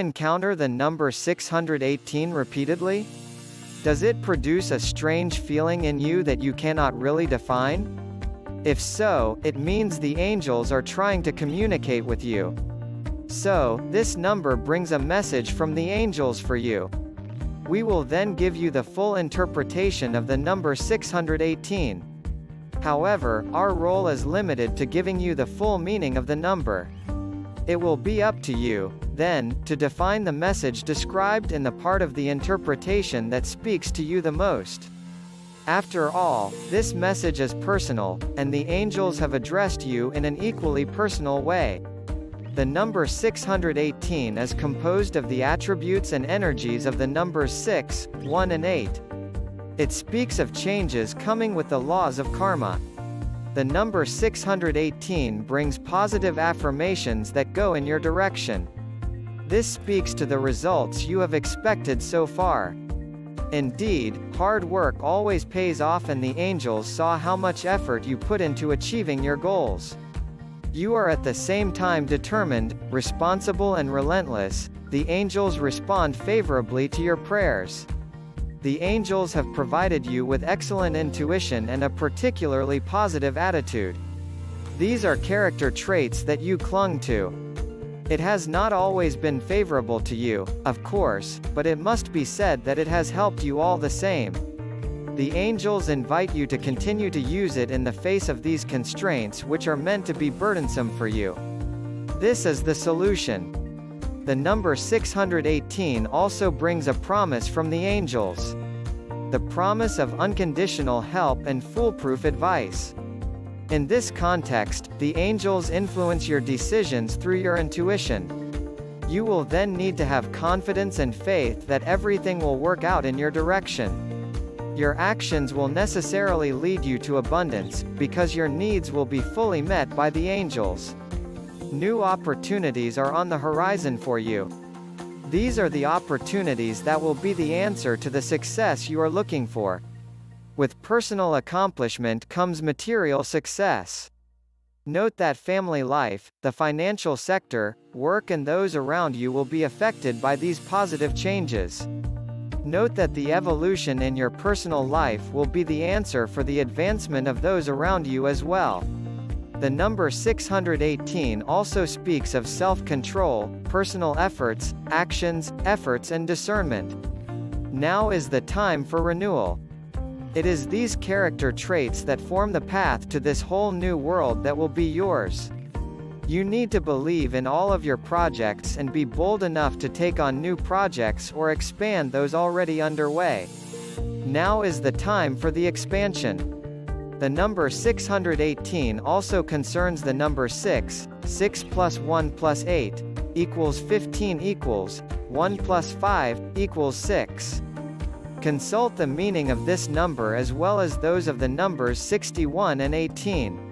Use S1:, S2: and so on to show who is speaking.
S1: encounter the number 618 repeatedly? Does it produce a strange feeling in you that you cannot really define? If so, it means the angels are trying to communicate with you. So, this number brings a message from the angels for you. We will then give you the full interpretation of the number 618. However, our role is limited to giving you the full meaning of the number. It will be up to you, then, to define the message described in the part of the interpretation that speaks to you the most. After all, this message is personal, and the angels have addressed you in an equally personal way. The number 618 is composed of the attributes and energies of the numbers 6, 1 and 8. It speaks of changes coming with the laws of karma. The number 618 brings positive affirmations that go in your direction. This speaks to the results you have expected so far. Indeed, hard work always pays off and the angels saw how much effort you put into achieving your goals. You are at the same time determined, responsible and relentless, the angels respond favorably to your prayers. The angels have provided you with excellent intuition and a particularly positive attitude. These are character traits that you clung to. It has not always been favorable to you, of course, but it must be said that it has helped you all the same. The angels invite you to continue to use it in the face of these constraints which are meant to be burdensome for you. This is the solution. The number 618 also brings a promise from the angels. The promise of unconditional help and foolproof advice. In this context, the angels influence your decisions through your intuition. You will then need to have confidence and faith that everything will work out in your direction. Your actions will necessarily lead you to abundance, because your needs will be fully met by the angels. New opportunities are on the horizon for you. These are the opportunities that will be the answer to the success you are looking for. With personal accomplishment comes material success. Note that family life, the financial sector, work and those around you will be affected by these positive changes. Note that the evolution in your personal life will be the answer for the advancement of those around you as well. The number 618 also speaks of self-control, personal efforts, actions, efforts and discernment. Now is the time for renewal. It is these character traits that form the path to this whole new world that will be yours. You need to believe in all of your projects and be bold enough to take on new projects or expand those already underway. Now is the time for the expansion. The number 618 also concerns the number 6, 6 plus 1 plus 8, equals 15 equals, 1 plus 5, equals 6. Consult the meaning of this number as well as those of the numbers 61 and 18.